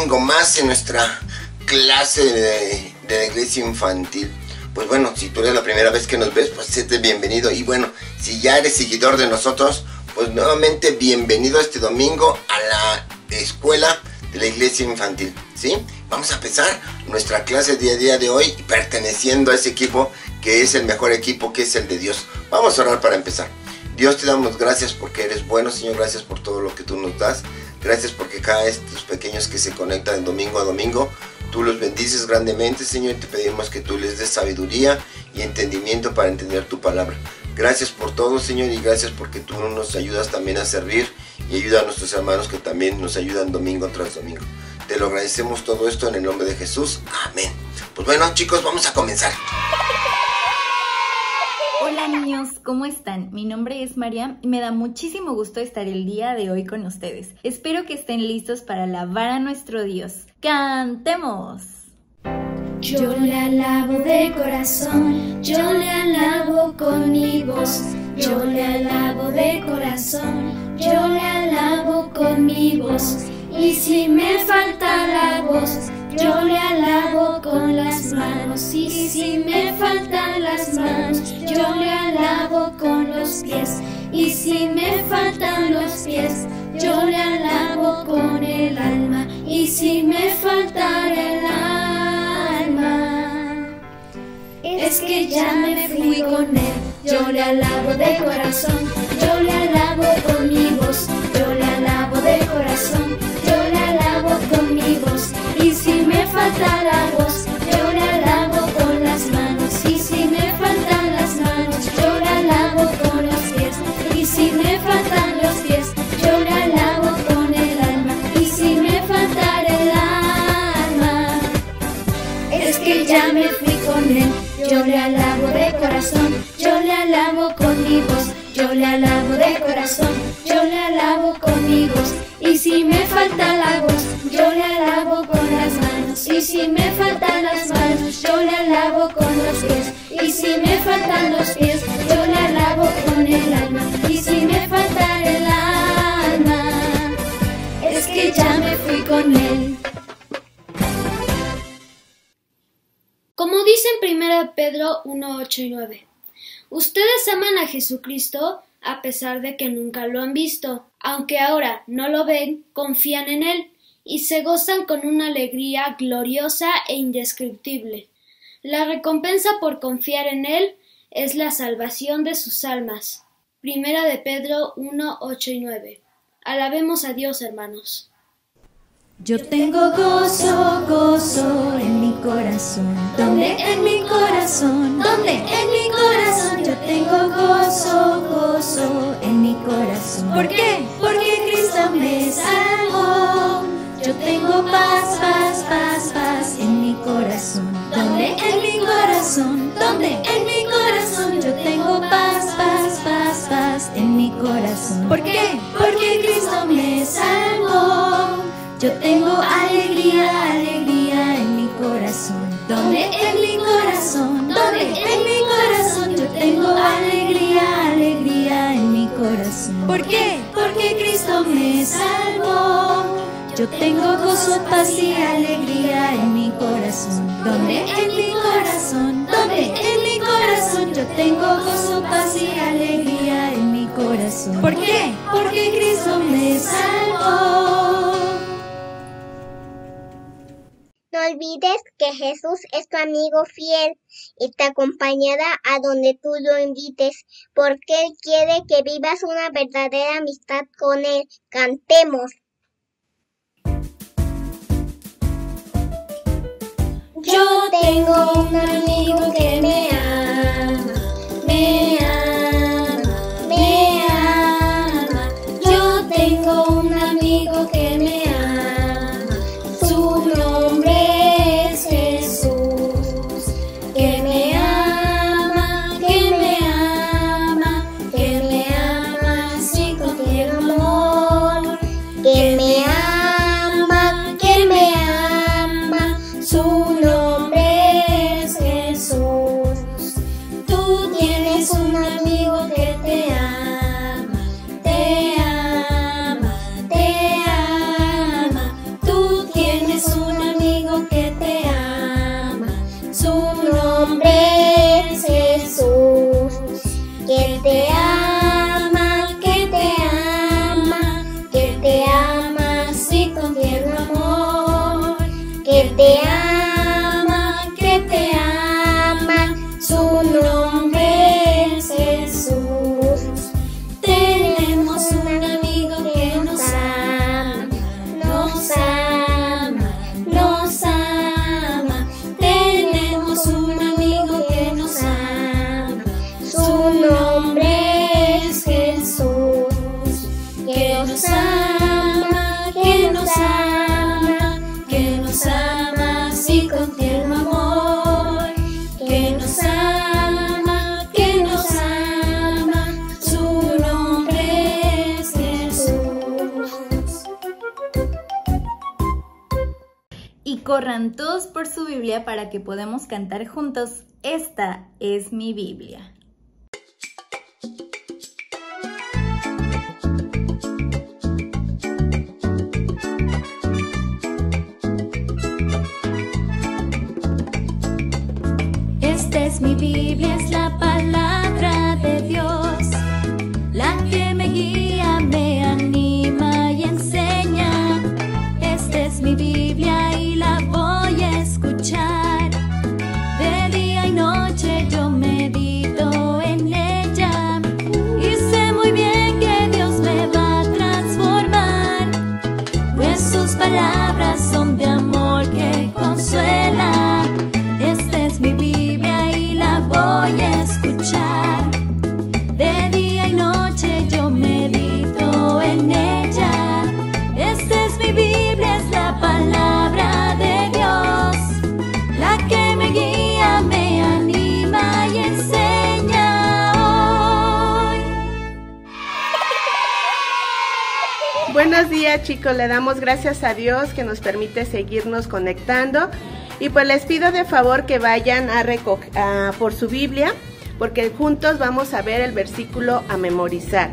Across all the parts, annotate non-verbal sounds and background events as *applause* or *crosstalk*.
domingo más en nuestra clase de, de iglesia infantil. Pues bueno, si tú eres la primera vez que nos ves, pues séte bienvenido. Y bueno, si ya eres seguidor de nosotros, pues nuevamente bienvenido este domingo a la escuela de la iglesia infantil. ¿Sí? Vamos a empezar nuestra clase día a día de hoy perteneciendo a ese equipo que es el mejor equipo, que es el de Dios. Vamos a orar para empezar. Dios te damos gracias porque eres bueno, Señor. Gracias por todo lo que tú nos das. Gracias porque cada estos pequeños que se conectan domingo a domingo, tú los bendices grandemente, Señor. Y te pedimos que tú les des sabiduría y entendimiento para entender tu palabra. Gracias por todo, Señor, y gracias porque tú nos ayudas también a servir y ayuda a nuestros hermanos que también nos ayudan domingo tras domingo. Te lo agradecemos todo esto en el nombre de Jesús. Amén. Pues bueno, chicos, vamos a comenzar. Hola niños, ¿cómo están? Mi nombre es Mariam y me da muchísimo gusto estar el día de hoy con ustedes. Espero que estén listos para alabar a nuestro Dios. ¡Cantemos! Yo le alabo de corazón, yo le alabo con mi voz. Yo le alabo de corazón, yo le alabo con mi voz. Y si me falta la voz, yo le alabo con las manos. Y si me faltan las manos, pies. Y si me faltan los pies, yo le alabo con el alma. Y si me falta el alma, es que ya me fui con él. Yo le alabo de corazón, 1 Pedro 1, 8 y 9. Ustedes aman a Jesucristo a pesar de que nunca lo han visto. Aunque ahora no lo ven, confían en Él y se gozan con una alegría gloriosa e indescriptible. La recompensa por confiar en Él es la salvación de sus almas. Primera de Pedro 1, 8 y 9. Alabemos a Dios, hermanos. Yo tengo gozo, gozo en mi corazón. ¿Dónde? En mi corazón. ¿Dónde? En mi corazón. Yo tengo gozo, gozo en mi corazón. ¿Por qué? Porque Cristo me salvó. Yo tengo paz, paz, paz, paz en mi corazón. ¿Dónde? En mi corazón. ¿Dónde? En mi corazón. Yo tengo paz, paz, paz, paz en mi corazón. ¿Por qué? Porque Cristo me salvó. Yo tengo alegría, alegría en mi corazón. ¿Dónde? En mi corazón. ¿Dónde? En mi corazón. Yo tengo alegría, alegría en mi corazón. ¿Por qué? Porque Cristo me salvó. Yo tengo gozo, paz y alegría en mi corazón. ¿Dónde? En mi corazón. ¿Dónde? En mi corazón. Yo tengo gozo, paz y alegría en mi corazón. ¿Por qué? Porque Cristo me salvó. No olvides que Jesús es tu amigo fiel y te acompañará a donde tú lo invites, porque Él quiere que vivas una verdadera amistad con Él. Cantemos. Yo tengo un amigo que me juntos. Esta es mi Biblia. Esta es mi Biblia, es la Chicos, le damos gracias a Dios que nos permite seguirnos conectando y pues les pido de favor que vayan a recoger por su Biblia porque juntos vamos a ver el versículo a memorizar.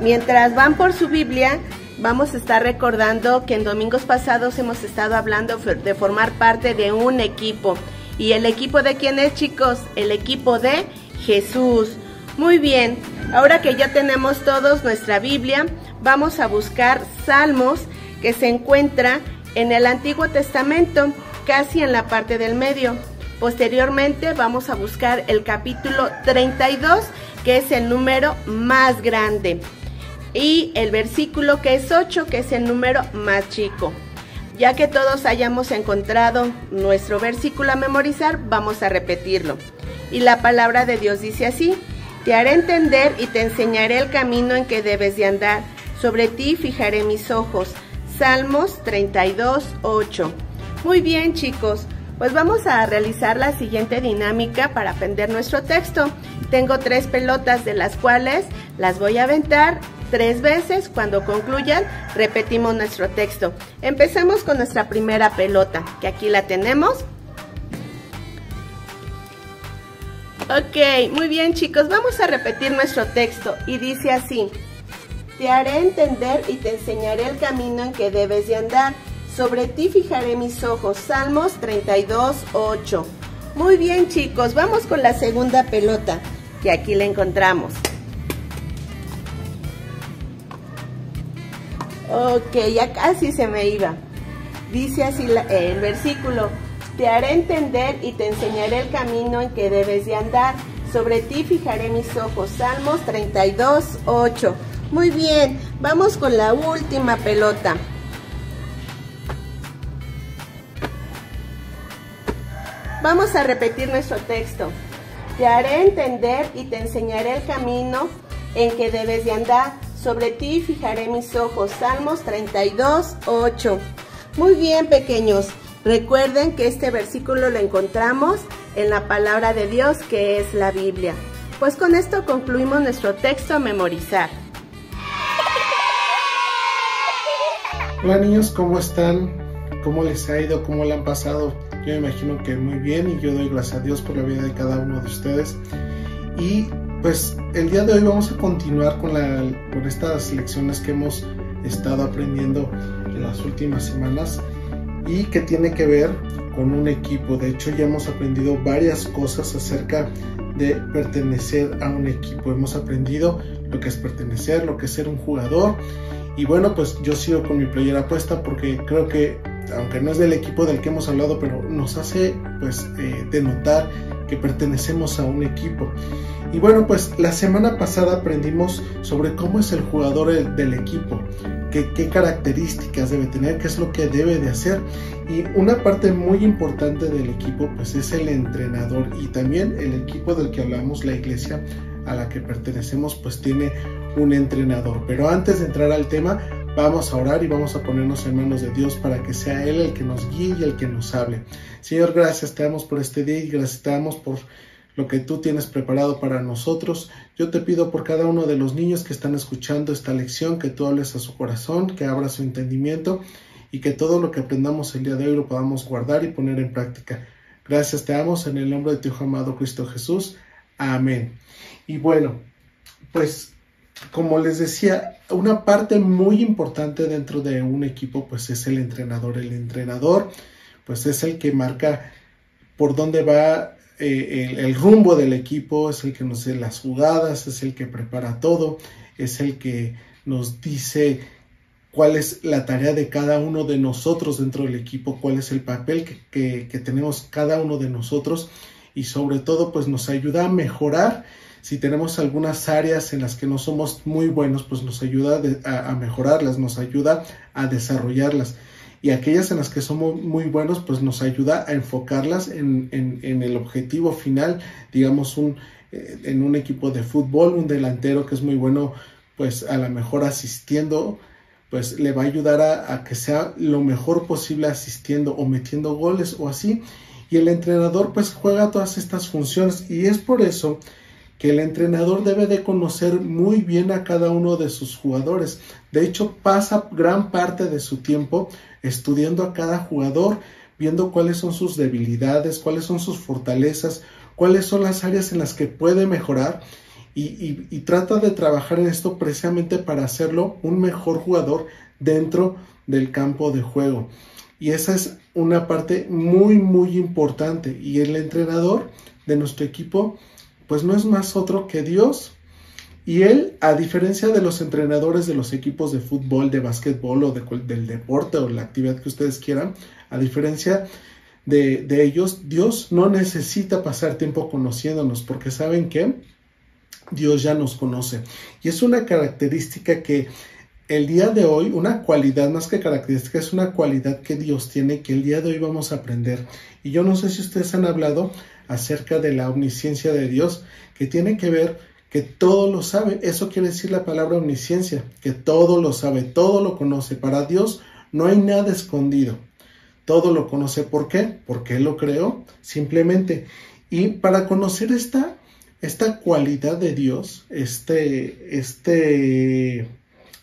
Mientras van por su Biblia, vamos a estar recordando que en domingos pasados hemos estado hablando de formar parte de un equipo. ¿Y el equipo de quién es chicos? El equipo de Jesús. Muy bien, ahora que ya tenemos todos nuestra Biblia, vamos a buscar Salmos que se encuentra en el Antiguo Testamento, casi en la parte del medio. Posteriormente vamos a buscar el capítulo 32, que es el número más grande, y el versículo que es 8, que es el número más chico. Ya que todos hayamos encontrado nuestro versículo a memorizar, vamos a repetirlo. Y la palabra de Dios dice así, te haré entender y te enseñaré el camino en que debes de andar. Sobre ti fijaré mis ojos. Salmos 32, 8. Muy bien chicos, pues vamos a realizar la siguiente dinámica para aprender nuestro texto. Tengo tres pelotas de las cuales las voy a aventar tres veces. Cuando concluyan, repetimos nuestro texto. Empezamos con nuestra primera pelota, que aquí la tenemos. Ok, muy bien chicos, vamos a repetir nuestro texto y dice así. Te haré entender y te enseñaré el camino en que debes de andar. Sobre ti fijaré mis ojos. Salmos 32, 8. Muy bien chicos, vamos con la segunda pelota, que aquí la encontramos. Ok, ya casi se me iba. Dice así el versículo, te haré entender y te enseñaré el camino en que debes de andar. Sobre ti fijaré mis ojos. Salmos 32, 8. Muy bien, vamos con la última pelota. Vamos a repetir nuestro texto. Te haré entender y te enseñaré el camino en que debes de andar. Sobre ti fijaré mis ojos. Salmos 32, 8. Muy bien, pequeños. Recuerden que este versículo lo encontramos en la palabra de Dios que es la Biblia. Pues con esto concluimos nuestro texto a memorizar. Hola niños, ¿cómo están? ¿Cómo les ha ido? ¿Cómo le han pasado? Yo me imagino que muy bien y yo doy gracias a Dios por la vida de cada uno de ustedes. Y pues el día de hoy vamos a continuar con, estas lecciones que hemos estado aprendiendo en las últimas semanas y que tiene que ver con un equipo. De hecho ya hemos aprendido varias cosas acerca de pertenecer a un equipo. Hemos aprendido lo que es pertenecer, lo que es ser un jugador. Y bueno, pues yo sigo con mi playera puesta porque creo que aunque no es del equipo del que hemos hablado, pero nos hace pues eh, denotar que pertenecemos a un equipo. Y bueno, pues la semana pasada aprendimos sobre cómo es el jugador del equipo, qué, qué características debe tener, qué es lo que debe de hacer. Y una parte muy importante del equipo pues es el entrenador y también el equipo del que hablamos, la iglesia a la que pertenecemos pues tiene un entrenador. Pero antes de entrar al tema, Vamos a orar y vamos a ponernos en manos de Dios para que sea Él el que nos guíe y el que nos hable. Señor, gracias te damos por este día y gracias te damos por lo que tú tienes preparado para nosotros. Yo te pido por cada uno de los niños que están escuchando esta lección, que tú hables a su corazón, que abra su entendimiento y que todo lo que aprendamos el día de hoy lo podamos guardar y poner en práctica. Gracias, te amo en el nombre de tu amado Cristo Jesús. Amén. Y bueno, pues como les decía, una parte muy importante dentro de un equipo pues es el entrenador. El entrenador pues es el que marca por dónde va eh, el, rumbo del equipo, es el que nos hace las jugadas, es el que prepara todo, es el que nos dice cuál es la tarea de cada uno de nosotros dentro del equipo, cuál es el papel que, tenemos cada uno de nosotros y sobre todo pues nos ayuda a mejorar. Si tenemos algunas áreas en las que no somos muy buenos, pues nos ayuda a mejorarlas, nos ayuda a desarrollarlas y aquellas en las que somos muy buenos, pues nos ayuda a enfocarlas en, en, el objetivo final, digamos, un, eh, en un equipo de fútbol, un delantero que es muy bueno, pues a lo mejor asistiendo, pues le va a ayudar a, a que sea lo mejor posible asistiendo o metiendo goles o así. Y el entrenador pues juega todas estas funciones y es por eso que el entrenador debe de conocer muy bien a cada uno de sus jugadores. De hecho, pasa gran parte de su tiempo estudiando a cada jugador, viendo cuáles son sus debilidades, cuáles son sus fortalezas, cuáles son las áreas en las que puede mejorar y, trata de trabajar en esto precisamente para hacerlo un mejor jugador dentro del campo de juego. Y esa es una parte muy, muy importante. Y el entrenador de nuestro equipo pues no es más otro que Dios. Y él, a diferencia de los entrenadores de los equipos de fútbol, de básquetbol o del deporte o la actividad que ustedes quieran, a diferencia de, de, ellos, Dios no necesita pasar tiempo conociéndonos, porque saben que Dios ya nos conoce. Y es una característica que el día de hoy, una cualidad más que característica, es una cualidad que Dios tiene que el día de hoy vamos a aprender. Y yo no sé si ustedes han hablado acerca de la omnisciencia de Dios, que tiene que ver que todo lo sabe. Eso quiere decir la palabra omnisciencia, que todo lo sabe, todo lo conoce. Para Dios no hay nada escondido. Todo lo conoce. ¿Por qué? Porque Él lo creó, simplemente. Y para conocer esta, esta cualidad de Dios, este, este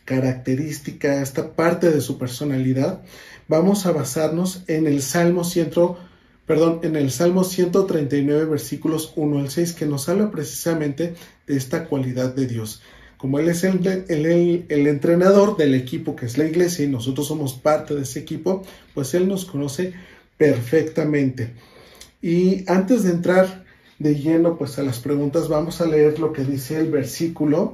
característica, esta parte de su personalidad, vamos a basarnos en el Salmo 100, perdón, en el Salmo 139, versículos 1 al 6, que nos habla precisamente de esta cualidad de Dios. Como Él es el, el, entrenador del equipo que es la iglesia y nosotros somos parte de ese equipo, pues Él nos conoce perfectamente. Y antes de entrar de lleno pues a las preguntas, vamos a leer lo que dice el versículo,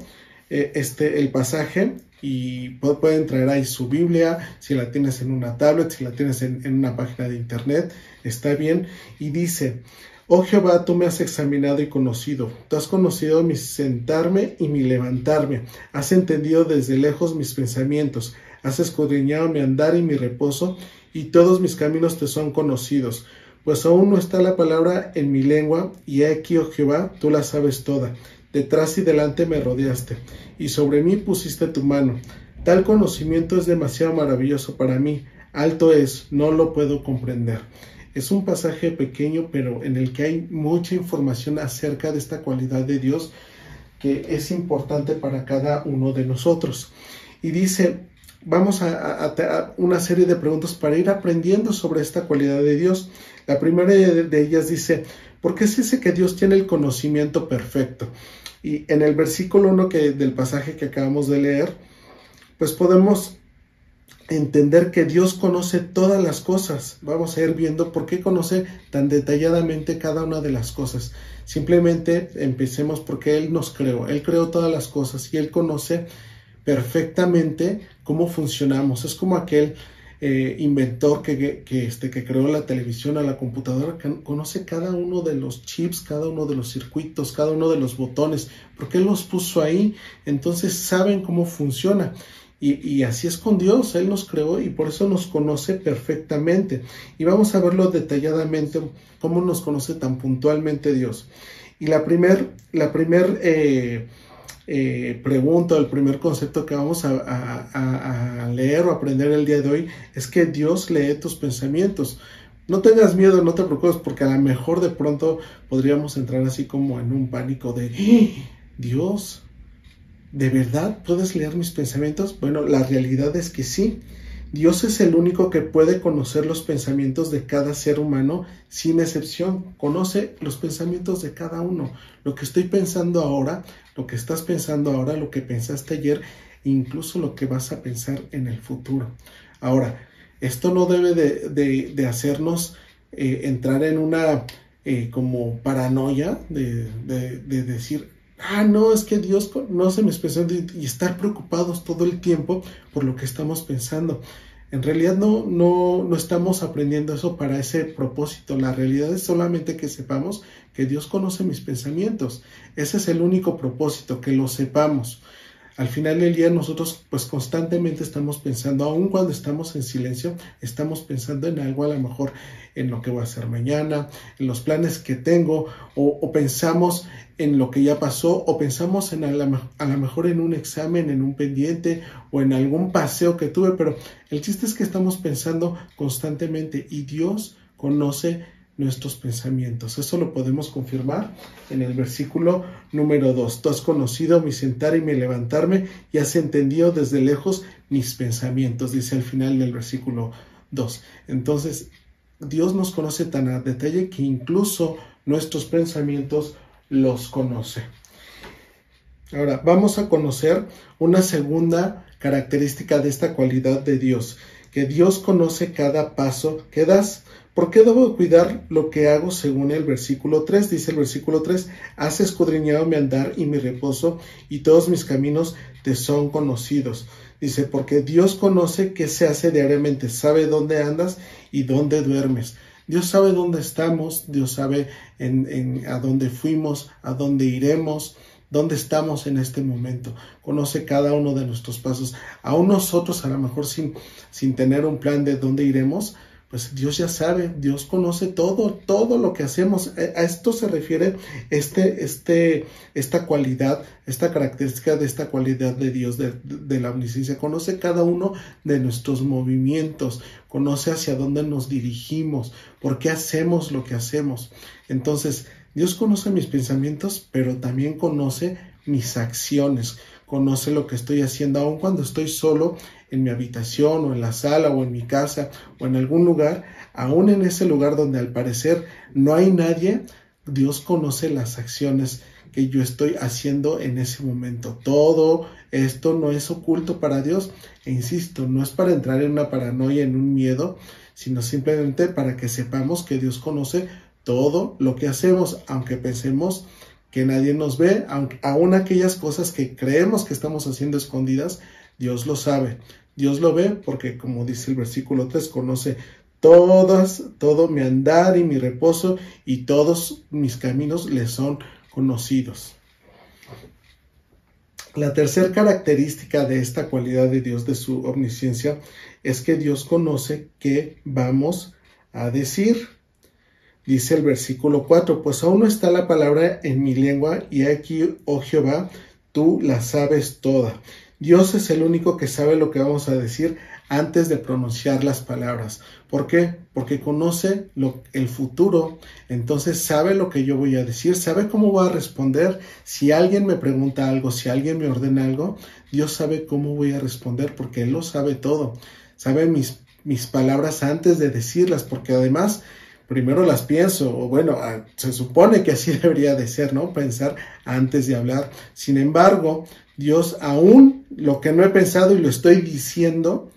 eh, este, el pasaje y pueden traer ahí su Biblia, si la tienes en una tablet, si la tienes en, una página de internet, está bien. Y dice, oh Jehová, tú me has examinado y conocido, tú has conocido mi sentarme y mi levantarme, has entendido desde lejos mis pensamientos, has escudriñado mi andar y mi reposo, y todos mis caminos te son conocidos. Pues aún no está la palabra en mi lengua, y aquí, oh Jehová, tú la sabes toda detrás y delante me rodeaste, y sobre mí pusiste tu mano. Tal conocimiento es demasiado maravilloso para mí, alto es, no lo puedo comprender. Es un pasaje pequeño, pero en el que hay mucha información acerca de esta cualidad de Dios que es importante para cada uno de nosotros. Y dice, vamos a, una serie de preguntas para ir aprendiendo sobre esta cualidad de Dios. La primera de ellas dice, ¿por qué se dice que Dios tiene el conocimiento perfecto? Y en el versículo 1 que, del pasaje que acabamos de leer, pues podemos entender que Dios conoce todas las cosas. Vamos a ir viendo por qué conoce tan detalladamente cada una de las cosas. Simplemente empecemos porque Él nos creó, Él creó todas las cosas y Él conoce perfectamente cómo funcionamos. Es como aquel eh, inventor que, este, que creó la televisión, a la computadora, conoce cada uno de los chips, cada uno de los circuitos, cada uno de los botones, porque él los puso ahí, entonces saben cómo funciona. Y, así es con Dios, Él nos creó y por eso nos conoce perfectamente. Y vamos a verlo detalladamente, cómo nos conoce tan puntualmente Dios. Y la primer, la primer eh, eh, pregunta, el primer concepto que vamos a, leer o aprender el día de hoy es que Dios lee tus pensamientos. No tengas miedo, no te preocupes, porque a lo mejor de pronto podríamos entrar así como en un pánico de ¡Ah! Dios, ¿de verdad puedes leer mis pensamientos? Bueno, la realidad es que sí. Dios es el único que puede conocer los pensamientos de cada ser humano sin excepción. Conoce los pensamientos de cada uno. Lo que estoy pensando ahora, lo que estás pensando ahora, lo que pensaste ayer, incluso lo que vas a pensar en el futuro. Ahora, esto no debe de, hacernos eh, entrar en una eh, como paranoia de, de, decir, ah, no, es que Dios conoce mis pensamientos y estar preocupados todo el tiempo por lo que estamos pensando. En realidad no, no, no estamos aprendiendo eso para ese propósito. La realidad es solamente que sepamos que Dios conoce mis pensamientos. Ese es el único propósito, que lo sepamos al final del día nosotros pues constantemente estamos pensando, aun cuando estamos en silencio, estamos pensando en algo a lo mejor en lo que voy a hacer mañana, en los planes que tengo, o, pensamos en lo que ya pasó, o pensamos en a, a lo mejor en un examen, en un pendiente, o en algún paseo que tuve, pero el chiste es que estamos pensando constantemente y Dios conoce nuestros pensamientos. Eso lo podemos confirmar en el versículo número 2. Tú has conocido mi sentar y mi levantarme y has entendido desde lejos mis pensamientos, dice al final del versículo 2. Entonces, Dios nos conoce tan a detalle que incluso nuestros pensamientos los conoce. Ahora, vamos a conocer una segunda característica de esta cualidad de Dios, que Dios conoce cada paso que das. ¿Por qué debo cuidar lo que hago según el versículo 3? Dice el versículo 3, has escudriñado mi andar y mi reposo y todos mis caminos te son conocidos. Dice, porque Dios conoce qué se hace diariamente, sabe dónde andas y dónde duermes. Dios sabe dónde estamos, Dios sabe en, a dónde fuimos, a dónde iremos, dónde estamos en este momento. Conoce cada uno de nuestros pasos. Aún nosotros, a lo mejor sin, sin tener un plan de dónde iremos, pues Dios ya sabe, Dios conoce todo, todo lo que hacemos. A esto se refiere este, este, esta cualidad, esta característica de esta cualidad de Dios, de, de, la omnisciencia. Conoce cada uno de nuestros movimientos, conoce hacia dónde nos dirigimos, por qué hacemos lo que hacemos. Entonces, Dios conoce mis pensamientos, pero también conoce mis acciones, conoce lo que estoy haciendo, aun cuando estoy solo en mi habitación o en la sala o en mi casa o en algún lugar, aún en ese lugar donde al parecer no hay nadie, Dios conoce las acciones que yo estoy haciendo en ese momento. Todo esto no es oculto para Dios. E insisto, no es para entrar en una paranoia, en un miedo, sino simplemente para que sepamos que Dios conoce todo lo que hacemos, aunque pensemos que nadie nos ve, aún aquellas cosas que creemos que estamos haciendo escondidas, Dios lo sabe. Dios lo ve porque, como dice el versículo 3, conoce todas, todo mi andar y mi reposo y todos mis caminos le son conocidos. La tercera característica de esta cualidad de Dios, de su omnisciencia, es que Dios conoce qué vamos a decir. Dice el versículo 4, pues aún no está la palabra en mi lengua y aquí, oh Jehová, tú la sabes toda. Dios es el único que sabe lo que vamos a decir antes de pronunciar las palabras. ¿Por qué? Porque conoce el futuro, entonces sabe lo que yo voy a decir, sabe cómo voy a responder. Si alguien me pregunta algo, si alguien me ordena algo, Dios sabe cómo voy a responder porque Él lo sabe todo. Sabe mis, mis palabras antes de decirlas, porque además primero las pienso, o bueno, ah, se supone que así *laughs* debería de ser, ¿no? Pensar antes de hablar. Sin embargo, Dios aún lo que no he pensado y lo estoy diciendo,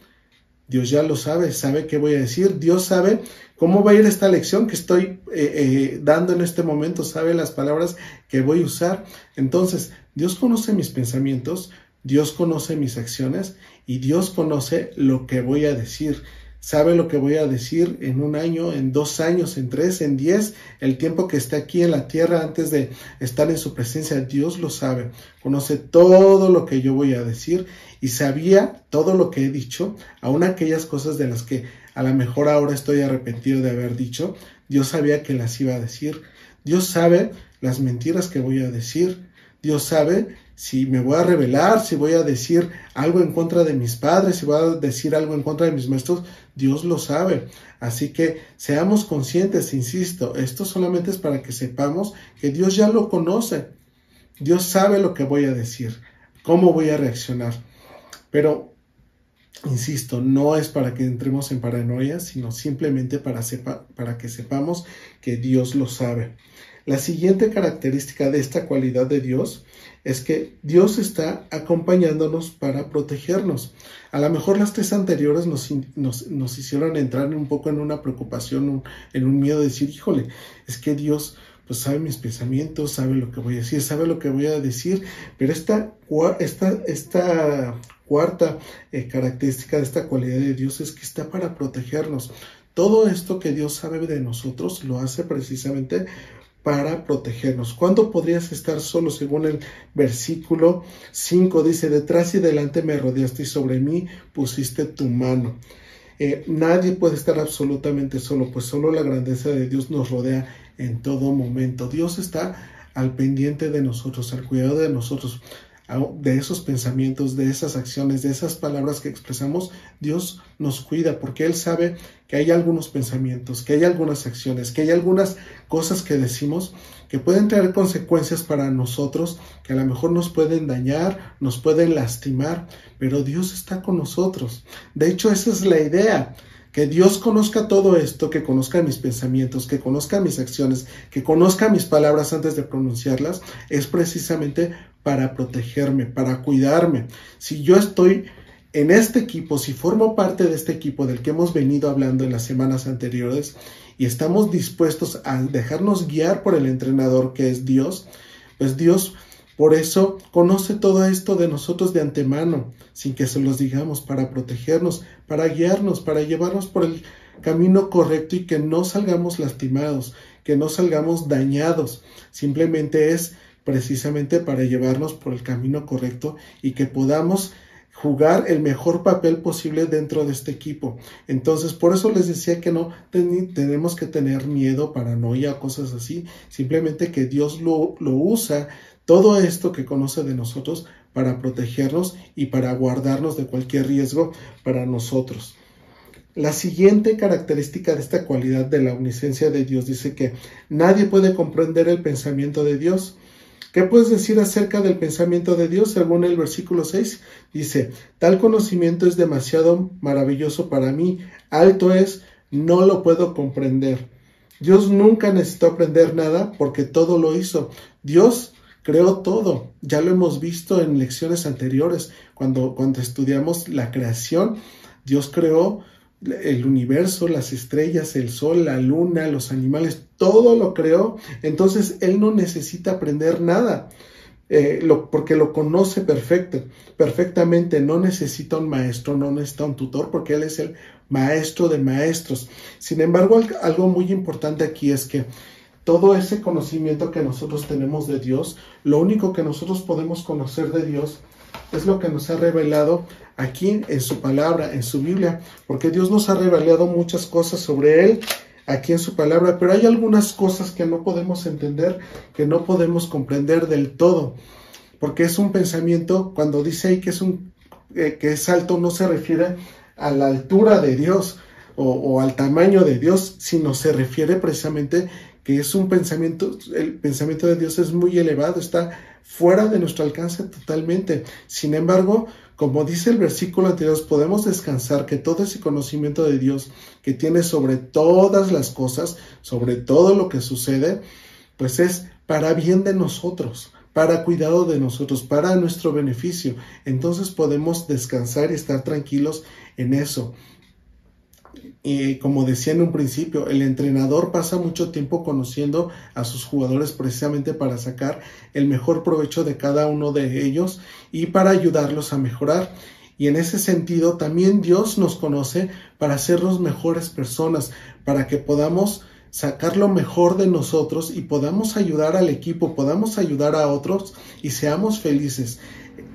Dios ya lo sabe, sabe qué voy a decir, Dios sabe cómo va a ir esta lección que estoy eh, eh, dando en este momento, sabe las palabras que voy a usar. Entonces, Dios conoce mis pensamientos, Dios conoce mis acciones y Dios conoce lo que voy a decir sabe lo que voy a decir en un año, en dos años, en tres, en diez, el tiempo que esté aquí en la tierra antes de estar en su presencia. Dios lo sabe, conoce todo lo que yo voy a decir y sabía todo lo que he dicho, aun aquellas cosas de las que a lo mejor ahora estoy arrepentido de haber dicho, Dios sabía que las iba a decir. Dios sabe las mentiras que voy a decir. Dios sabe si me voy a revelar, si voy a decir algo en contra de mis padres, si voy a decir algo en contra de mis maestros, Dios lo sabe. Así que seamos conscientes, insisto, esto solamente es para que sepamos que Dios ya lo conoce. Dios sabe lo que voy a decir, cómo voy a reaccionar. Pero insisto, no es para que entremos en paranoia, sino simplemente para, que sepamos que Dios lo sabe. La siguiente característica de esta cualidad de Dios es que Dios está acompañándonos para protegernos. A lo mejor las tres anteriores nos, nos, nos hicieron entrar un poco en una preocupación, en un miedo de decir, híjole, es que Dios pues sabe mis pensamientos, sabe lo que voy a decir, sabe lo que voy a decir, pero esta, esta, esta cuarta eh, característica de esta cualidad de Dios es que está para protegernos. Todo esto que Dios sabe de nosotros lo hace precisamente para protegernos. ¿Cuándo podrías estar solo? Según el versículo 5 dice, detrás y delante me rodeaste y sobre mí pusiste tu mano. Eh, nadie puede estar absolutamente solo, pues solo la grandeza de Dios nos rodea en todo momento. Dios está al pendiente de nosotros, al cuidado de nosotros de esos pensamientos, de esas acciones, de esas palabras que expresamos, Dios nos cuida porque Él sabe que hay algunos pensamientos, que hay algunas acciones, que hay algunas cosas que decimos que pueden tener consecuencias para nosotros, que a lo mejor nos pueden dañar, nos pueden lastimar, pero Dios está con nosotros. De hecho, esa es la idea que Dios conozca todo esto, que conozca mis pensamientos, que conozca mis acciones, que conozca mis palabras antes de pronunciarlas, es precisamente para protegerme, para cuidarme. Si yo estoy en este equipo, si formo parte de este equipo del que hemos venido hablando en las semanas anteriores y estamos dispuestos a dejarnos guiar por el entrenador que es Dios, pues Dios por eso conoce todo esto de nosotros de antemano, sin que se los digamos, para protegernos, para guiarnos, para llevarnos por el camino correcto y que no salgamos lastimados, que no salgamos dañados. Simplemente es precisamente para llevarnos por el camino correcto y que podamos jugar el mejor papel posible dentro de este equipo. Entonces, por eso les decía que no tenemos que tener miedo, paranoia, cosas así. Simplemente que Dios lo, lo usa todo esto que conoce de nosotros para protegernos y para guardarnos de cualquier riesgo para nosotros. La siguiente característica de esta cualidad de la omnisciencia de Dios dice que nadie puede comprender el pensamiento de Dios. ¿Qué puedes decir acerca del pensamiento de Dios? Según el versículo 6, dice, tal conocimiento es demasiado maravilloso para mí, alto es, no lo puedo comprender. Dios nunca necesitó aprender nada porque todo lo hizo. Dios creó todo. Ya lo hemos visto en lecciones anteriores, cuando, cuando estudiamos la creación. Dios creó el universo, las estrellas, el sol, la luna, los animales, todo lo creó. Entonces Él no necesita aprender nada. Eh, porque lo conoce perfecto, perfectamente, no necesita un maestro, no necesita un tutor, porque Él es el maestro de maestros. Sin embargo, algo muy importante aquí es que todo ese conocimiento que nosotros tenemos de Dios, lo único que nosotros podemos conocer de Dios es lo que nos ha revelado aquí en su palabra, en su Biblia, porque Dios nos ha revelado muchas cosas sobre Él aquí en su palabra, pero hay algunas cosas que no podemos entender, que no podemos comprender del todo, porque es un pensamiento, cuando dice ahí que es, un, eh, que es alto, no se refiere a la altura de Dios o, o al tamaño de Dios, sino se refiere precisamente que es un pensamiento, el pensamiento de Dios es muy elevado, está fuera de nuestro alcance totalmente. Sin embargo, como dice el versículo anterior, podemos descansar que todo ese conocimiento de Dios que tiene sobre todas las cosas, sobre todo lo que sucede, pues es para bien de nosotros, para cuidado de nosotros, para nuestro beneficio. Entonces podemos descansar y estar tranquilos en eso. Y como decía en un principio, el entrenador pasa mucho tiempo conociendo a sus jugadores precisamente para sacar el mejor provecho de cada uno de ellos y para ayudarlos a mejorar. Y en ese sentido también Dios nos conoce para hacernos mejores personas, para que podamos sacar lo mejor de nosotros y podamos ayudar al equipo, podamos ayudar a otros y seamos felices.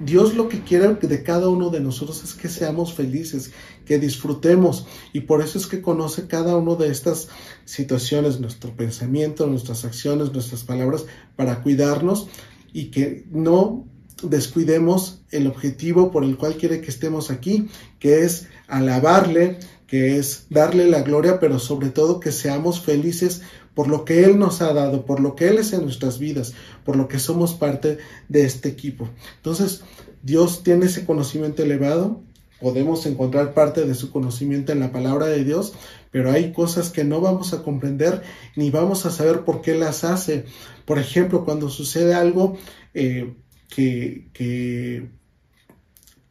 Dios lo que quiere de cada uno de nosotros es que seamos felices, que disfrutemos. Y por eso es que conoce cada una de estas situaciones, nuestro pensamiento, nuestras acciones, nuestras palabras, para cuidarnos y que no descuidemos el objetivo por el cual quiere que estemos aquí, que es alabarle, que es darle la gloria, pero sobre todo que seamos felices por lo que Él nos ha dado, por lo que Él es en nuestras vidas, por lo que somos parte de este equipo. Entonces, Dios tiene ese conocimiento elevado, podemos encontrar parte de su conocimiento en la palabra de Dios, pero hay cosas que no vamos a comprender ni vamos a saber por qué las hace. Por ejemplo, cuando sucede algo eh, que, que,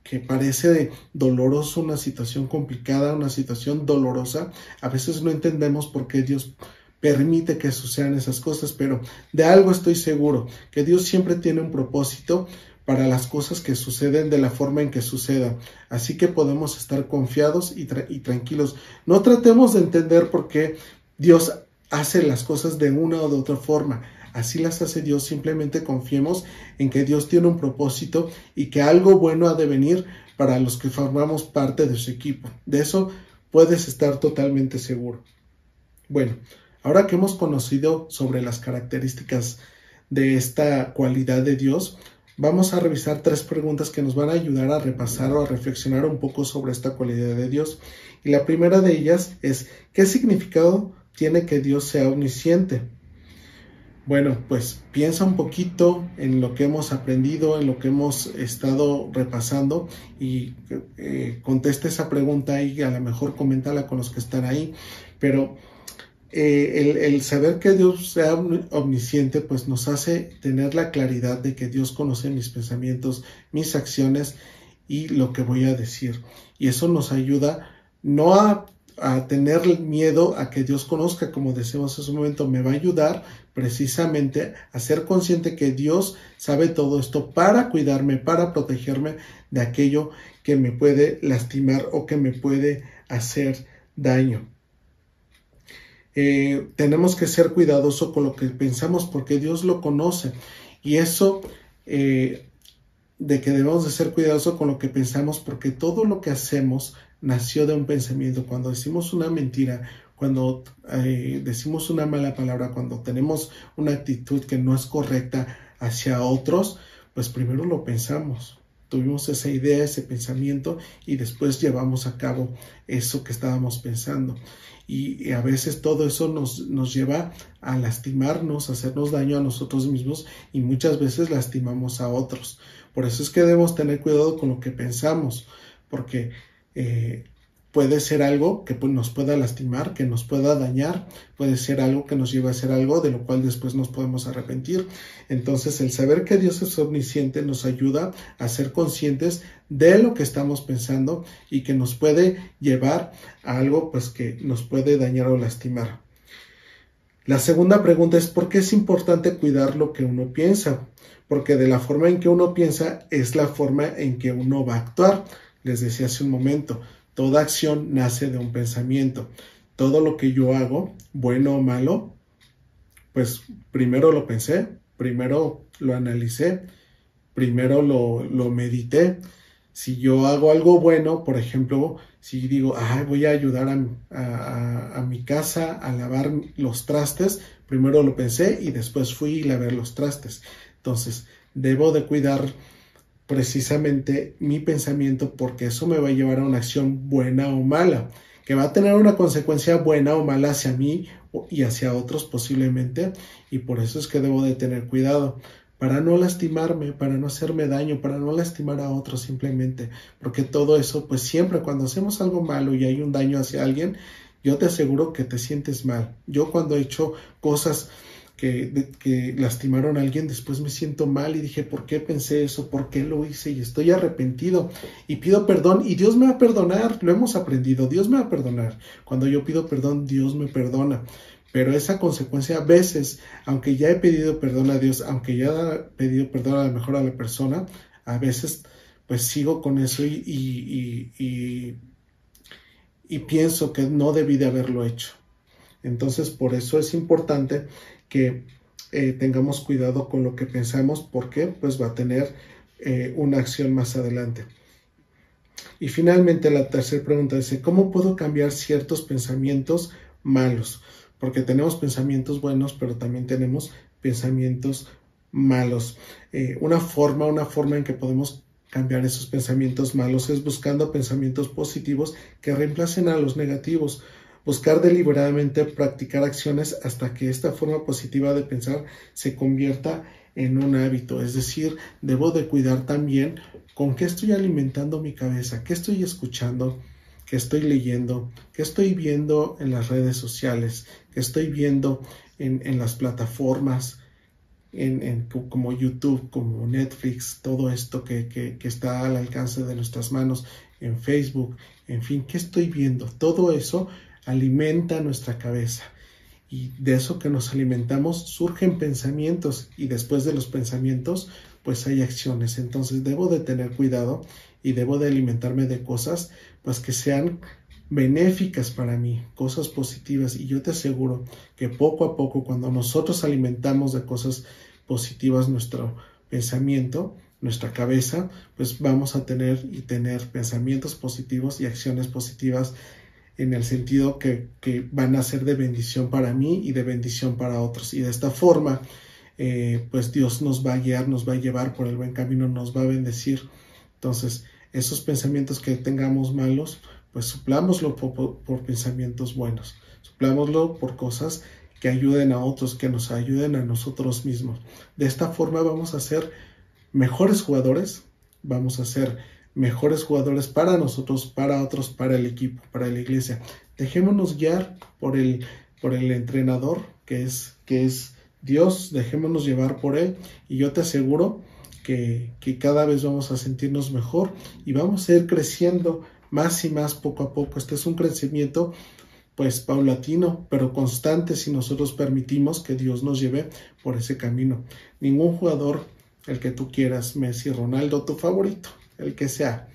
que parece doloroso, una situación complicada, una situación dolorosa, a veces no entendemos por qué Dios permite que sucedan esas cosas, pero de algo estoy seguro, que Dios siempre tiene un propósito para las cosas que suceden de la forma en que sucedan. Así que podemos estar confiados y, tranquilos. No tratemos de entender por qué Dios hace las cosas de una o de otra forma. Así las hace Dios. Simplemente confiemos en que Dios tiene un propósito y que algo bueno ha de venir para los que formamos parte de su equipo. De eso puedes estar totalmente seguro. Bueno, ahora que hemos conocido sobre las características de esta cualidad de Dios, vamos a revisar tres preguntas que nos van a ayudar a repasar o a reflexionar un poco sobre esta cualidad de Dios. Y la primera de ellas es, ¿qué significado tiene que Dios sea omnisciente? Bueno, pues piensa un poquito en lo que hemos aprendido, en lo que hemos estado repasando y eh, contesta esa pregunta y a lo mejor coméntala con los que están ahí. Pero eh, el, saber que Dios sea omnisciente, pues nos hace tener la claridad de que Dios conoce mis pensamientos, mis acciones y lo que voy a decir. Y eso nos ayuda no a, tener miedo a que Dios conozca, como decimos en su momento, me va a ayudar precisamente a ser consciente que Dios sabe todo esto para cuidarme, para protegerme de aquello que me puede lastimar o que me puede hacer daño. Eh, tenemos que ser cuidadosos con lo que pensamos porque Dios lo conoce. Y eso eh, de que debemos de ser cuidadosos con lo que pensamos porque todo lo que hacemos nació de un pensamiento. Cuando decimos una mentira, cuando eh, decimos una mala palabra, cuando tenemos una actitud que no es correcta hacia otros, pues primero lo pensamos. Tuvimos esa idea, ese pensamiento y después llevamos a cabo eso que estábamos pensando y a veces todo eso nos, nos lleva a lastimarnos, a hacernos daño a nosotros mismos y muchas veces lastimamos a otros. Por eso es que debemos tener cuidado con lo que pensamos, porque eh, puede ser algo que pues, nos pueda lastimar, que nos pueda dañar, puede ser algo que nos lleve a hacer algo de lo cual después nos podemos arrepentir. Entonces el saber que Dios es omnisciente nos ayuda a ser conscientes de lo que estamos pensando y que nos puede llevar a algo pues que nos puede dañar o lastimar. La segunda pregunta es ¿por qué es importante cuidar lo que uno piensa? Porque de la forma en que uno piensa es la forma en que uno va a actuar. Les decía hace un momento, Toda acción nace de un pensamiento. Todo lo que yo hago, bueno o malo, pues primero lo pensé, primero lo analicé, primero lo, medité. Si yo hago algo bueno, por ejemplo, si digo, voy a ayudar a, a, mi casa a lavar los trastes, primero lo pensé y después fui a lavar los trastes. Entonces, debo de cuidar precisamente mi pensamiento porque eso me va a llevar a una acción buena o mala, que va a tener una consecuencia buena o mala hacia mí y hacia otros posiblemente, y por eso es que debo de tener cuidado para no lastimarme, para no hacerme daño, para no lastimar a otros simplemente, porque todo eso, pues siempre cuando hacemos algo malo y hay un daño hacia alguien, yo te aseguro que te sientes mal. Yo cuando he hecho cosas que, lastimaron a alguien, después me siento mal y dije, ¿por qué pensé eso? ¿Por qué lo hice? Y estoy arrepentido y pido perdón y Dios me va a perdonar, lo hemos aprendido, Dios me va a perdonar. Cuando yo pido perdón, Dios me perdona. Pero esa consecuencia a veces, aunque ya he pedido perdón a Dios, aunque ya he pedido perdón a lo mejor a la persona, a veces pues sigo con eso y, y, y, y pienso que no debí de haberlo hecho. Entonces, por eso es importante que eh, tengamos cuidado con lo que pensamos porque pues va a tener eh, una acción más adelante. Y finalmente la tercera pregunta dice, ¿cómo puedo cambiar ciertos pensamientos malos? Porque tenemos pensamientos buenos, pero también tenemos pensamientos malos. Eh, una forma, una forma en que podemos cambiar esos pensamientos malos es buscando pensamientos positivos que reemplacen a los negativos buscar deliberadamente practicar acciones hasta que esta forma positiva de pensar se convierta en un hábito, es decir, debo de cuidar también con qué estoy alimentando mi cabeza, qué estoy escuchando, qué estoy leyendo, qué estoy viendo en las redes sociales, qué estoy viendo en, en las plataformas, en, como YouTube, como Netflix, todo esto que, que, que, está al alcance de nuestras manos, en Facebook, en fin, ¿qué estoy viendo? Todo eso alimenta nuestra cabeza. Y de eso que nos alimentamos surgen pensamientos y después de los pensamientos pues hay acciones. Entonces debo de tener cuidado y debo de alimentarme de cosas pues que sean benéficas para mí, cosas positivas. Y yo te aseguro que poco a poco, cuando nosotros alimentamos de cosas positivas nuestro pensamiento, nuestra cabeza, pues vamos a tener y tener pensamientos positivos y acciones positivas en el sentido que, que van a ser de bendición para mí y de bendición para otros. Y de esta forma, eh, pues Dios nos va a guiar, nos va a llevar por el buen camino, nos va a bendecir. Entonces, esos pensamientos que tengamos malos, pues suplámoslo por, pensamientos buenos, suplámoslo por cosas que ayuden a otros, que nos ayuden a nosotros mismos. De esta forma vamos a ser mejores jugadores, vamos a ser mejores jugadores para nosotros, para otros, para el equipo, para la iglesia. Dejémonos guiar por el, por el entrenador que es, que es Dios, dejémonos llevar por Él y yo te aseguro que, que cada vez vamos a sentirnos mejor y vamos a ir creciendo más y más poco a poco. Este es un crecimiento pues paulatino, pero constante si nosotros permitimos que Dios nos lleve por ese camino. Ningún jugador, el que tú quieras, Messi, Ronaldo, tu favorito, el que sea,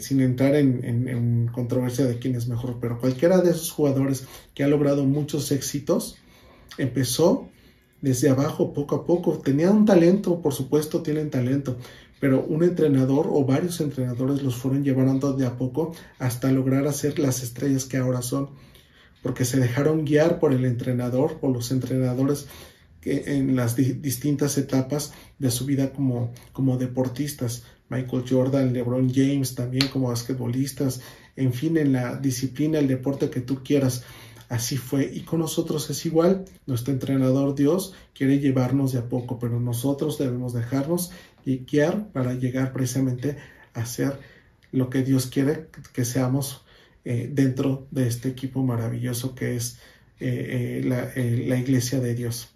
sin entrar en, controversia de quién es mejor, pero cualquiera de esos jugadores que ha logrado muchos éxitos, empezó desde abajo, poco a poco. Tenía un talento, por supuesto tienen talento, pero un entrenador o varios entrenadores los fueron llevando de a poco hasta lograr hacer las estrellas que ahora son, porque se dejaron guiar por el entrenador o los entrenadores en las distintas etapas de su vida como, como deportistas. Michael Jordan, LeBron James también como basquetbolistas, en fin, en la disciplina, el deporte que tú quieras Así fue y con nosotros es igual. Nuestro entrenador Dios quiere llevarnos de a poco, pero nosotros debemos dejarnos guiar para llegar precisamente a ser lo que Dios quiere que seamos eh, dentro de este equipo maravilloso que es eh, eh, la iglesia de Dios.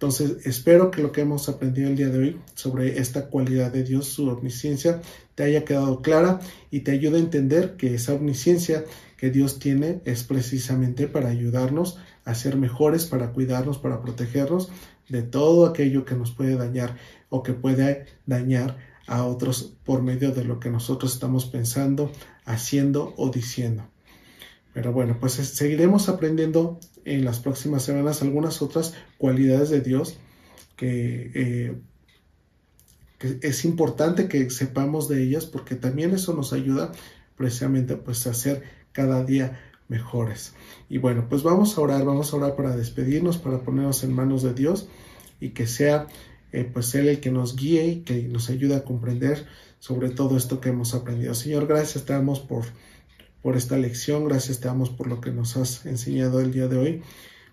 Entonces, espero que lo que hemos aprendido el día de hoy sobre esta cualidad de Dios, su omnisciencia, te haya quedado clara y te ayude a entender que esa omnisciencia que Dios tiene es precisamente para ayudarnos a ser mejores, para cuidarnos, para protegernos de todo aquello que nos puede dañar o que puede dañar a otros por medio de lo que nosotros estamos pensando, haciendo o diciendo. Pero bueno, pues seguiremos aprendiendo en las próximas semanas algunas otras cualidades de Dios que, eh, que, es importante que sepamos de ellas porque también eso nos ayuda precisamente pues a ser cada día mejores. Y bueno, pues vamos a orar, vamos a orar para despedirnos, para ponernos en manos de Dios y que sea eh, pues Él el que nos guíe y que nos ayude a comprender sobre todo esto que hemos aprendido. Señor, gracias te damos por, por esta lección, gracias te damos por lo que nos has enseñado el día de hoy.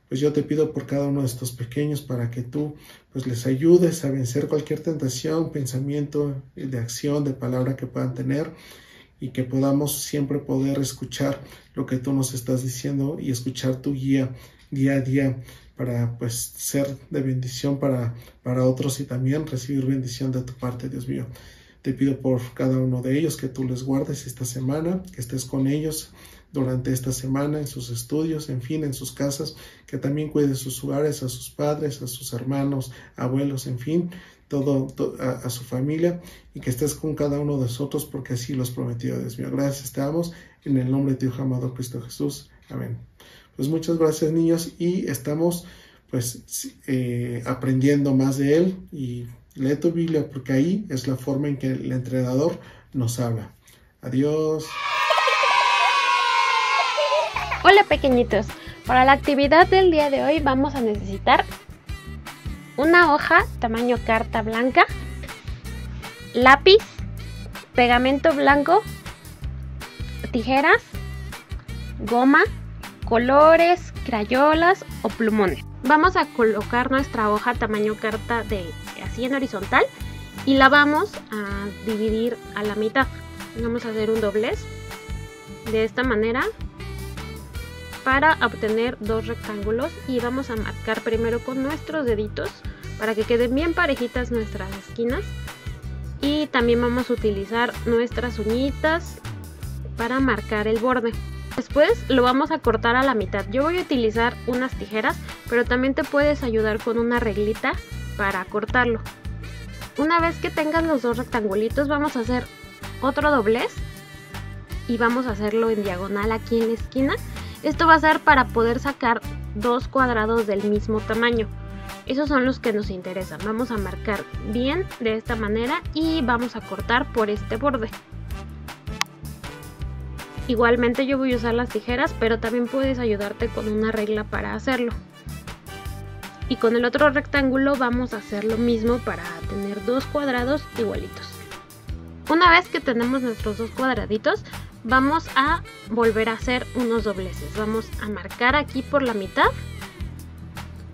Pues yo te pido por cada uno de estos pequeños para que tú pues les ayudes a vencer cualquier tentación, pensamiento de acción, de palabra que puedan tener y que podamos siempre poder escuchar lo que tú nos estás diciendo y escuchar tu guía día a día para pues ser de bendición para, para otros y también recibir bendición de tu parte, Dios mío. Te pido por cada uno de ellos que tú les guardes esta semana, que estés con ellos durante esta semana en sus estudios, en fin, en sus casas, que también cuides sus hogares, a sus padres, a sus hermanos, abuelos, en fin, todo, a, su familia y que estés con cada uno de nosotros porque así lo has prometido, Dios mío. Gracias, te en el nombre de Hijo amado Cristo Jesús. Amén. Pues muchas gracias, niños, y estamos pues eh, aprendiendo más de Él y lee tu Biblia porque ahí es la forma en que el entrenador nos habla. Adiós. Hola pequeñitos, para la actividad del día de hoy vamos a necesitar una hoja tamaño carta blanca, lápiz, pegamento blanco, tijeras, goma, colores, crayolas o plumones. Vamos a colocar nuestra hoja tamaño carta de así en horizontal y la vamos a dividir a la mitad. Vamos a hacer un doblez de esta manera para obtener dos rectángulos y vamos a marcar primero con nuestros deditos para que queden bien parejitas nuestras esquinas y también vamos a utilizar nuestras uñitas para marcar el borde. Después lo vamos a cortar a la mitad. Yo voy a utilizar unas tijeras, pero también te puedes ayudar con una reglita para cortarlo. Una vez que tengas los dos rectangulitos, vamos a hacer otro doblez y vamos a hacerlo en diagonal aquí en la esquina. Esto va a ser para poder sacar dos cuadrados del mismo tamaño. Esos son los que nos interesan. Vamos a marcar bien de esta manera y vamos a cortar por este borde. Igualmente yo voy a usar las tijeras, pero también puedes ayudarte con una regla para hacerlo. Y con el otro rectángulo vamos a hacer lo mismo para tener dos cuadrados igualitos. Una vez que tenemos nuestros dos cuadraditos, vamos a volver a hacer unos dobleces. Vamos a marcar aquí por la mitad.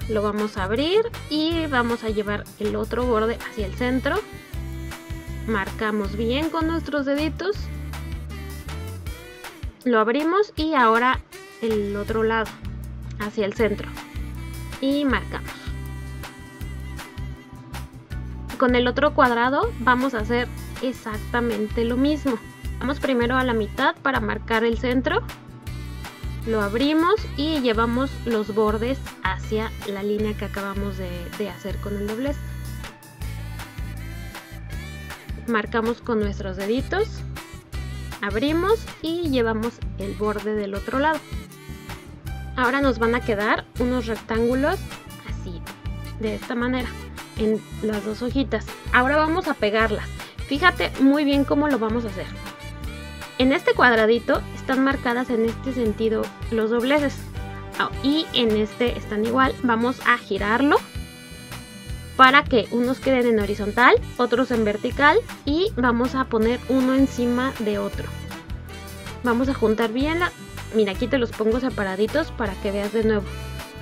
Lo vamos a abrir y vamos a llevar el otro borde hacia el centro. Marcamos bien con nuestros deditos lo abrimos y ahora el otro lado hacia el centro. Y marcamos. Con el otro cuadrado vamos a hacer exactamente lo mismo. Vamos primero a la mitad para marcar el centro. Lo abrimos y llevamos los bordes hacia la línea que acabamos de, hacer con el doblez. Marcamos con nuestros deditos abrimos y llevamos el borde del otro lado. Ahora nos van a quedar unos rectángulos así, de esta manera, en las dos hojitas. Ahora vamos a pegarlas. Fíjate muy bien cómo lo vamos a hacer. En este cuadradito están marcadas en este sentido los dobleces. Ah, y en este están igual. Vamos a girarlo para que unos queden en horizontal, otros en vertical y vamos a poner uno encima de otro. Vamos a juntar bien la... Mira, aquí te los pongo separaditos para que veas de nuevo.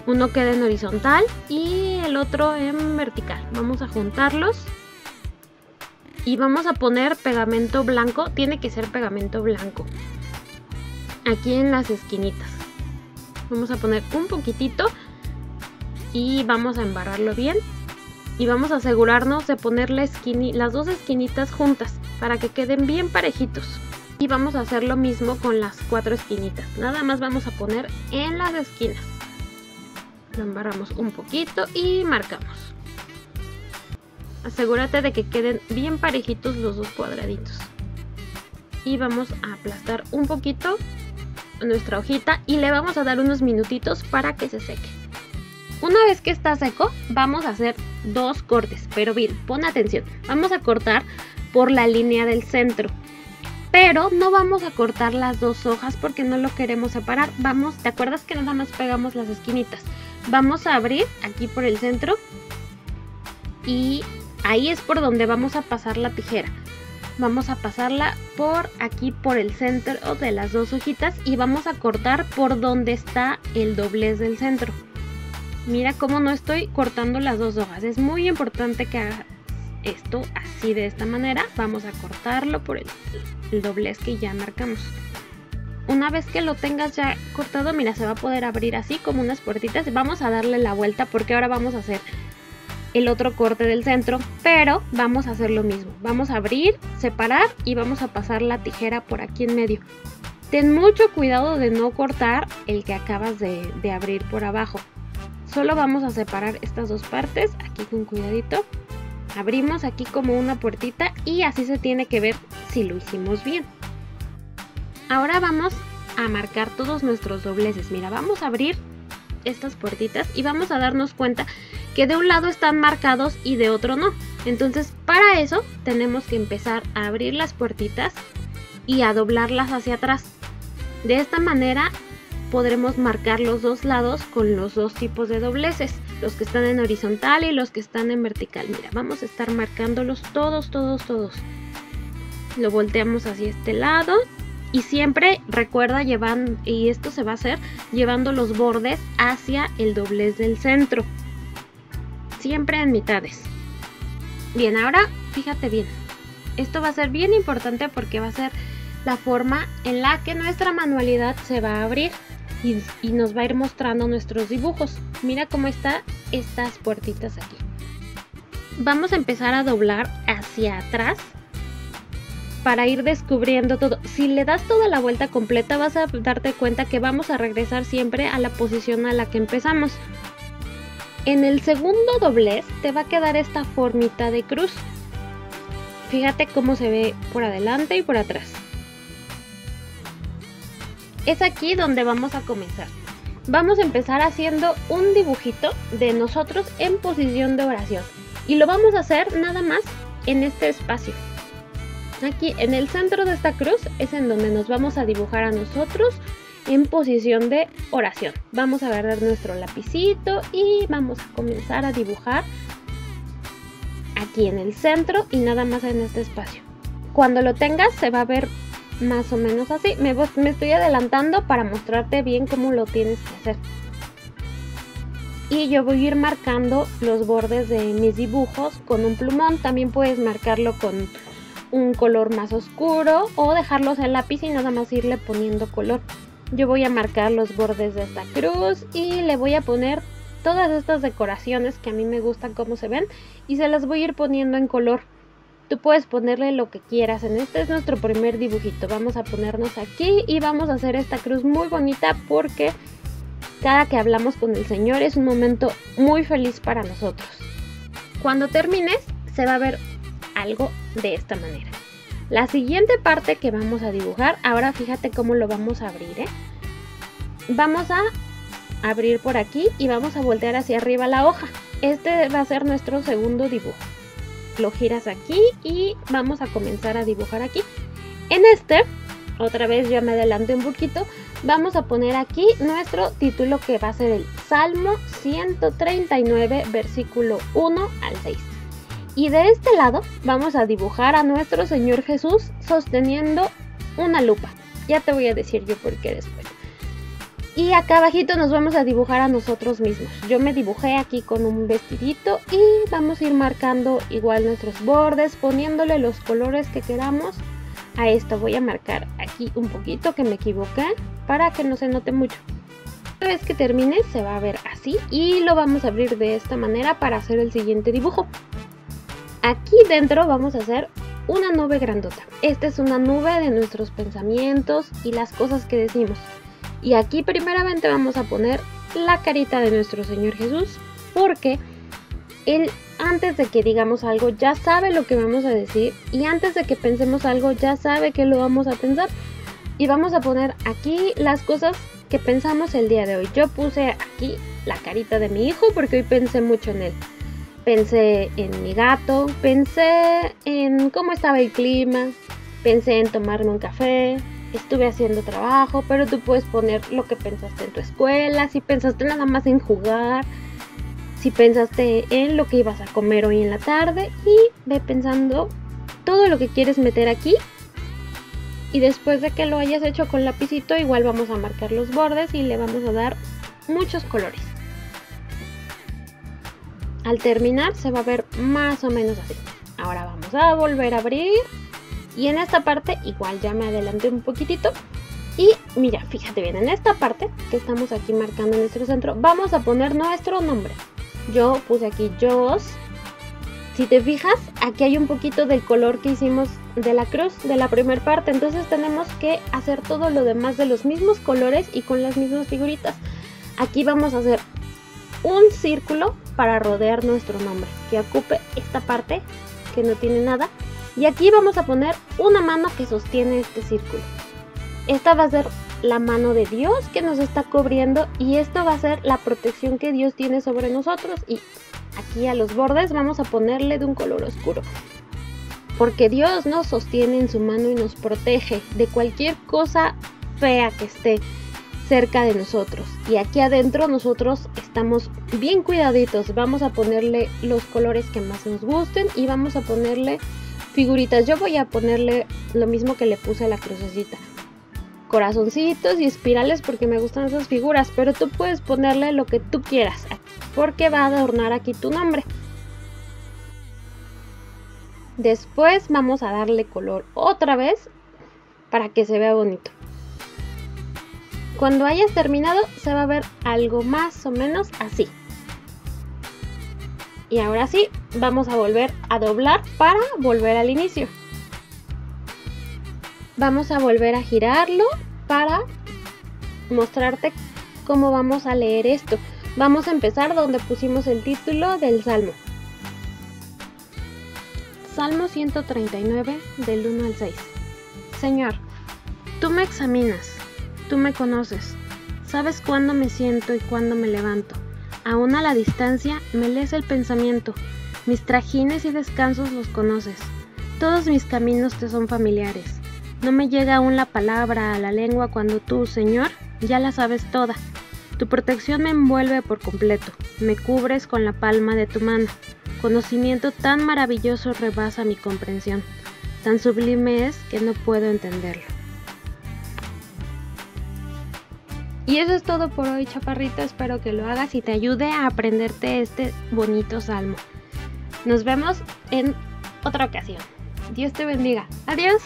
Uno queda en horizontal y el otro en vertical. Vamos a juntarlos. Y vamos a poner pegamento blanco. Tiene que ser pegamento blanco. Aquí en las esquinitas. Vamos a poner un poquitito. Y vamos a embarrarlo bien y vamos a asegurarnos de poner las dos esquinitas juntas para que queden bien parejitos. Y vamos a hacer lo mismo con las cuatro esquinitas. Nada más vamos a poner en las esquinas. Lo embarramos un poquito y marcamos. Asegúrate de que queden bien parejitos los dos cuadraditos. Y vamos a aplastar un poquito nuestra hojita y le vamos a dar unos minutitos para que se seque. Una vez que está seco, vamos a hacer dos cortes, pero bien, pon atención. Vamos a cortar por la línea del centro. Pero no vamos a cortar las dos hojas porque no lo queremos separar. Vamos, ¿te acuerdas que nada más pegamos las esquinitas? Vamos a abrir aquí por el centro y ahí es por donde vamos a pasar la tijera. Vamos a pasarla por aquí por el centro de las dos hojitas y vamos a cortar por donde está el doblez del centro. Mira cómo no estoy cortando las dos hojas. Es muy importante que haga esto así de esta manera. Vamos a cortarlo por el, doblez que ya marcamos. Una vez que lo tengas ya cortado, mira, se va a poder abrir así como unas puertitas. Vamos a darle la vuelta porque ahora vamos a hacer el otro corte del centro, pero vamos a hacer lo mismo. Vamos a abrir, separar y vamos a pasar la tijera por aquí en medio. Ten mucho cuidado de no cortar el que acabas de abrir por abajo. Solo vamos a separar estas dos partes, aquí con cuidadito. Abrimos aquí como una puertita y así se tiene que ver si lo hicimos bien. Ahora vamos a marcar todos nuestros dobleces. Mira, vamos a abrir estas puertitas y vamos a darnos cuenta que de un lado están marcados y de otro no. Entonces para eso tenemos que empezar a abrir las puertitas y a doblarlas hacia atrás. De esta manera podremos marcar los dos lados con los dos tipos de dobleces, los que están en horizontal y los que están en vertical. Mira, vamos a estar marcándolos todos, todos, todos. Lo volteamos hacia este lado y siempre recuerda llevar, y esto se va a hacer llevando los bordes hacia el doblez del centro. Siempre en mitades. Bien, ahora fíjate bien. Esto va a ser bien importante porque va a ser la forma en la que nuestra manualidad se va a abrir y, nos va a ir mostrando nuestros dibujos. Mira cómo están estas puertitas aquí. Vamos a empezar a doblar hacia atrás para ir descubriendo todo. Si le das toda la vuelta completa vas a darte cuenta que vamos a regresar siempre a la posición a la que empezamos. En el segundo doblez te va a quedar esta formita de cruz. Fíjate cómo se ve por adelante y por atrás. Es aquí donde vamos a comenzar. Vamos a empezar haciendo un dibujito de nosotros en posición de oración. Y lo vamos a hacer nada más en este espacio. Aquí en el centro de esta cruz es en donde nos vamos a dibujar a nosotros en posición de oración. Vamos a agarrar nuestro lapicito y vamos a comenzar a dibujar aquí en el centro y nada más en este espacio. Cuando lo tengas se va a ver más o menos así. Me, estoy adelantando para mostrarte bien cómo lo tienes que hacer. Y yo voy a ir marcando los bordes de mis dibujos con un plumón. También puedes marcarlo con un color más oscuro o dejarlos en lápiz y nada más irle poniendo color. Yo voy a marcar los bordes de esta cruz y le voy a poner todas estas decoraciones que a mí me gustan cómo se ven y se las voy a ir poniendo en color. Tú puedes ponerle lo que quieras. En este es nuestro primer dibujito. Vamos a ponernos aquí y vamos a hacer esta cruz muy bonita porque cada que hablamos con el Señor es un momento muy feliz para nosotros. Cuando termines se va a ver algo de esta manera. La siguiente parte que vamos a dibujar, ahora fíjate cómo lo vamos a abrir. ¿eh? Vamos a abrir por aquí y vamos a voltear hacia arriba la hoja. Este va a ser nuestro segundo dibujo. Lo giras aquí y vamos a comenzar a dibujar aquí. En este, otra vez ya me adelanté un poquito, vamos a poner aquí nuestro título que va a ser el Salmo 139, versículo 1 al 6. Y de este lado vamos a dibujar a nuestro Señor Jesús sosteniendo una lupa. Ya te voy a decir yo por qué después. Y acá abajito nos vamos a dibujar a nosotros mismos. Yo me dibujé aquí con un vestidito y vamos a ir marcando igual nuestros bordes, poniéndole los colores que queramos. A esto voy a marcar aquí un poquito que me equivoqué para que no se note mucho. Una vez que termine se va a ver así y lo vamos a abrir de esta manera para hacer el siguiente dibujo. Aquí dentro vamos a hacer una nube grandota. Esta es una nube de nuestros pensamientos y las cosas que decimos. Y aquí primeramente vamos a poner la carita de nuestro Señor Jesús porque Él antes de que digamos algo ya sabe lo que vamos a decir y antes de que pensemos algo ya sabe que lo vamos a pensar. Y vamos a poner aquí las cosas que pensamos el día de hoy. Yo puse aquí la carita de mi hijo porque hoy pensé mucho en él pensé en mi gato, pensé en cómo estaba el clima, pensé en tomarme un café, estuve haciendo trabajo, pero tú puedes poner lo que pensaste en tu escuela, si pensaste nada más en jugar, si pensaste en lo que ibas a comer hoy en la tarde y ve pensando todo lo que quieres meter aquí. Y después de que lo hayas hecho con lapicito, igual vamos a marcar los bordes y le vamos a dar muchos colores. Al terminar se va a ver más o menos así. Ahora vamos a volver a abrir. Y en esta parte igual ya me adelanté un poquitito. Y mira, fíjate bien, en esta parte que estamos aquí marcando nuestro centro, vamos a poner nuestro nombre. Yo puse aquí Jos. Si te fijas, aquí hay un poquito del color que hicimos de la cruz, de la primera parte. Entonces tenemos que hacer todo lo demás de los mismos colores y con las mismas figuritas. Aquí vamos a hacer un círculo para rodear nuestro nombre, que ocupe esta parte que no tiene nada. Y aquí vamos a poner una mano que sostiene este círculo. Esta va a ser la mano de Dios que nos está cubriendo y esto va a ser la protección que Dios tiene sobre nosotros. Y aquí a los bordes vamos a ponerle de un color oscuro. Porque Dios nos sostiene en su mano y nos protege de cualquier cosa fea que esté cerca de nosotros. Y aquí adentro nosotros estamos bien cuidaditos. Vamos a ponerle los colores que más nos gusten y vamos a ponerle figuritas. Yo voy a ponerle lo mismo que le puse a la crucecita. Corazoncitos y espirales porque me gustan esas figuras. Pero tú puedes ponerle lo que tú quieras porque va a adornar aquí tu nombre. Después vamos a darle color otra vez para que se vea bonito. Cuando hayas terminado se va a ver algo más o menos así. Y ahora sí, vamos a volver a doblar para volver al inicio. Vamos a volver a girarlo para mostrarte cómo vamos a leer esto. Vamos a empezar donde pusimos el título del Salmo. Salmo 139 del 1 al 6. Señor, tú me examinas, tú me conoces, sabes cuándo me siento y cuándo me levanto. Aún a la distancia me lees el pensamiento, mis trajines y descansos los conoces. Todos mis caminos te son familiares. No me llega aún la palabra a la lengua cuando tú, Señor, ya la sabes toda. Tu protección me envuelve por completo, me cubres con la palma de tu mano. Conocimiento tan maravilloso rebasa mi comprensión, tan sublime es que no puedo entenderlo. Y eso es todo por hoy, chaparrito. Espero que lo hagas y te ayude a aprenderte este bonito salmo. Nos vemos en otra ocasión. Dios te bendiga. Adiós.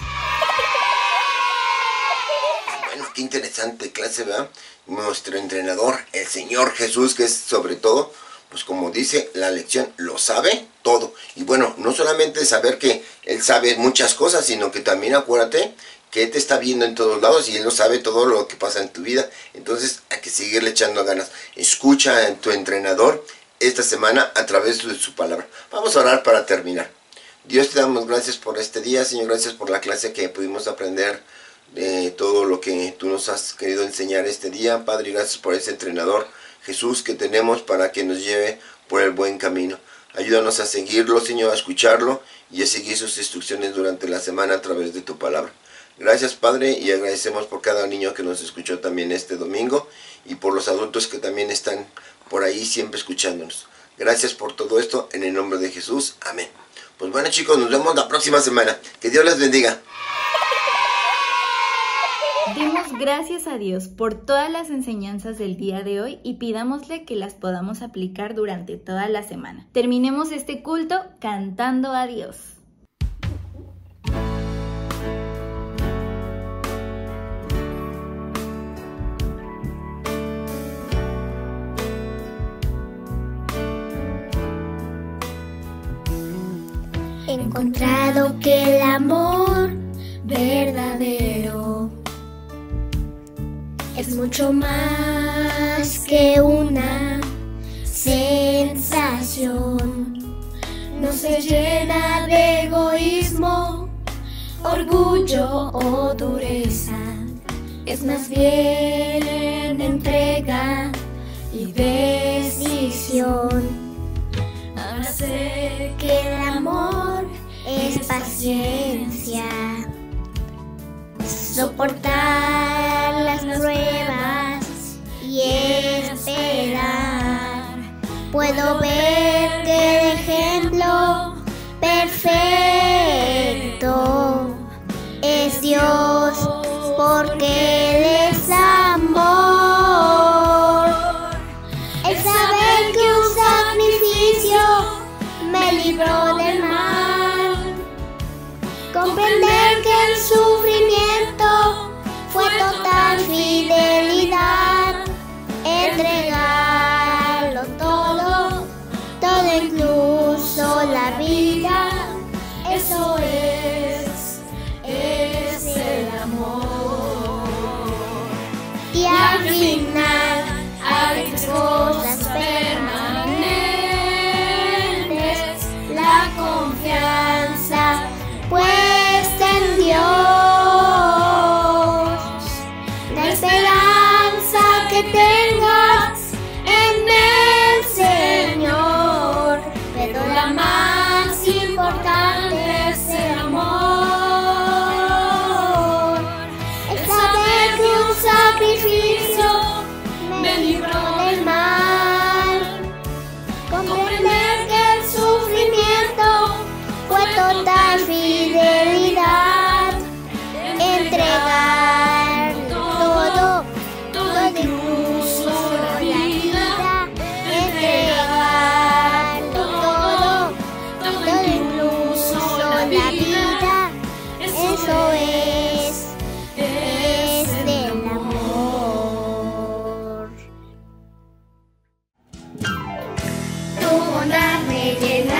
Bueno, qué interesante clase, ¿verdad? Nuestro entrenador, el Señor Jesús, que es sobre todo, pues como dice la lección, lo sabe todo. Y bueno, no solamente saber que Él sabe muchas cosas, sino que también acuérdate que Él te está viendo en todos lados y Él lo sabe todo lo que pasa en tu vida. Entonces hay que seguirle echando ganas. Escucha a tu entrenador esta semana a través de su palabra. Vamos a orar para terminar. Dios te damos gracias por este día, Señor, gracias por la clase que pudimos aprender de todo lo que tú nos has querido enseñar este día. Padre, gracias por ese entrenador Jesús que tenemos para que nos lleve por el buen camino. Ayúdanos a seguirlo, Señor, a escucharlo y a seguir sus instrucciones durante la semana a través de tu palabra. Gracias Padre y agradecemos por cada niño que nos escuchó también este domingo y por los adultos que también están por ahí siempre escuchándonos. Gracias por todo esto en el nombre de Jesús. Amén. Pues bueno chicos, nos vemos la próxima semana. Que Dios les bendiga. Demos gracias a Dios por todas las enseñanzas del día de hoy y pidámosle que las podamos aplicar durante toda la semana. Terminemos este culto cantando a Dios. Encontrado que el amor verdadero es mucho más que una sensación. No se llena de egoísmo, orgullo o dureza. Es más bien entrega y decisión. Paciencia soportar las pruebas y esperar. Puedo ver que el ejemplo perfecto es Dios porque Take it